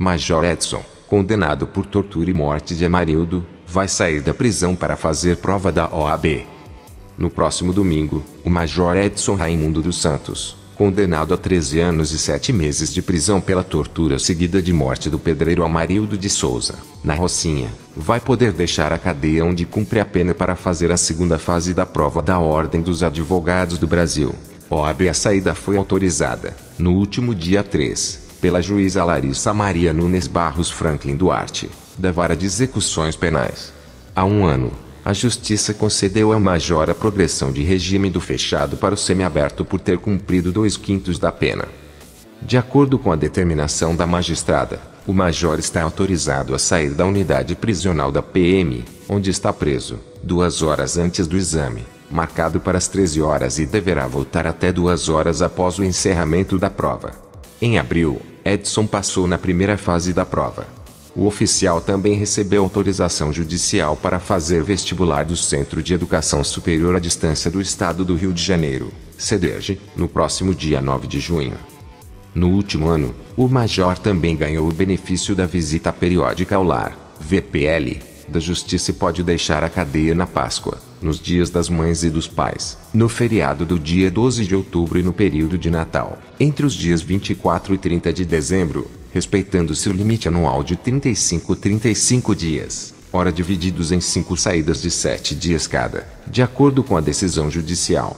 Major Edson, condenado por tortura e morte de Amarildo, vai sair da prisão para fazer prova da OAB. No próximo domingo, o Major Edson Raimundo dos Santos, condenado a 13 anos e 7 meses de prisão pela tortura seguida de morte do pedreiro Amarildo de Souza, na Rocinha, vai poder deixar a cadeia onde cumpre a pena para fazer a segunda fase da prova da Ordem dos Advogados do Brasil. OAB a saída foi autorizada, no último dia 3, pela juíza Larissa Maria Nunes Barros Franklin Duarte, da Vara de Execuções Penais. Há um ano, a Justiça concedeu ao Major a progressão de regime do fechado para o semiaberto por ter cumprido dois quintos da pena. De acordo com a determinação da magistrada, o Major está autorizado a sair da unidade prisional da PM, onde está preso, duas horas antes do exame, marcado para as 13 horas e deverá voltar até duas horas após o encerramento da prova. Em abril, Edson passou na primeira fase da prova. O oficial também recebeu autorização judicial para fazer vestibular do Centro de Educação Superior à Distância do Estado do Rio de Janeiro, CEDERJ, no próximo dia 9 de junho. No último ano, o Major também ganhou o benefício da visita periódica ao lar, VPL, da Justiça e pode deixar a cadeia na Páscoa, nos dias das mães e dos pais, no feriado do dia 12 de outubro e no período de Natal, entre os dias 24 e 30 de dezembro, respeitando-se o limite anual de 35-35 dias, hora divididos em cinco saídas de sete dias cada, de acordo com a decisão judicial.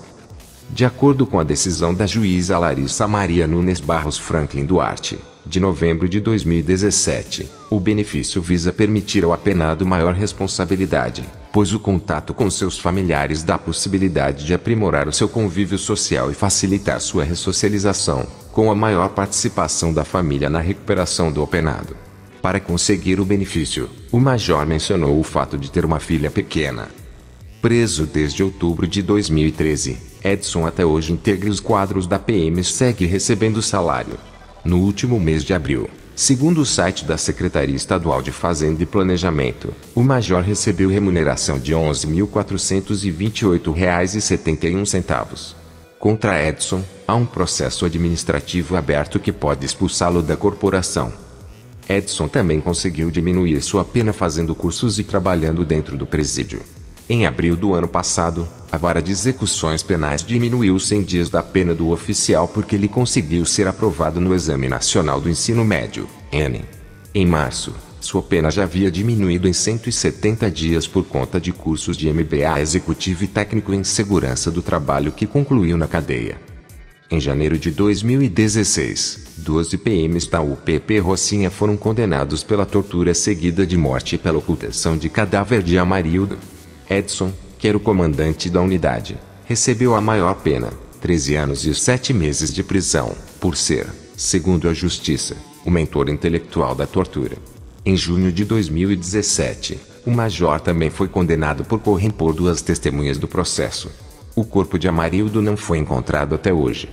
De acordo com a decisão da juíza Larissa Maria Nunes Barros Franklin Duarte, de novembro de 2017, o benefício visa permitir ao apenado maior responsabilidade, pois o contato com seus familiares dá possibilidade de aprimorar o seu convívio social e facilitar sua ressocialização, com a maior participação da família na recuperação do apenado. Para conseguir o benefício, o major mencionou o fato de ter uma filha pequena. Preso desde outubro de 2013, Edson até hoje integra os quadros da PM e segue recebendo salário. No último mês de abril, segundo o site da Secretaria Estadual de Fazenda e Planejamento, o major recebeu remuneração de R$ 11.428,71. Contra Edson, há um processo administrativo aberto que pode expulsá-lo da corporação. Edson também conseguiu diminuir sua pena fazendo cursos e trabalhando dentro do presídio. Em abril do ano passado, a vara de execuções penais diminuiu 100 dias da pena do oficial porque ele conseguiu ser aprovado no Exame Nacional do Ensino Médio, ENEM. Em março, sua pena já havia diminuído em 170 dias por conta de cursos de MBA Executivo e Técnico em Segurança do Trabalho que concluiu na cadeia. Em janeiro de 2016, 12 PMs da UPP Rocinha foram condenados pela tortura seguida de morte e pela ocultação de cadáver de Amarildo. Edson, que era o comandante da unidade, recebeu a maior pena, 13 anos e 7 meses de prisão, por ser, segundo a Justiça, o mentor intelectual da tortura. Em junho de 2017, o major também foi condenado por corrempor duas testemunhas do processo. O corpo de Amarildo não foi encontrado até hoje.